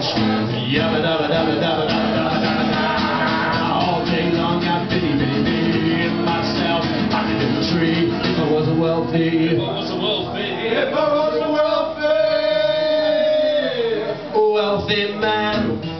All day long I bitty bitty bitty myself I could in the tree if I was a wealthy. If I was a wealthy, If I was a wealthy, wealthy man.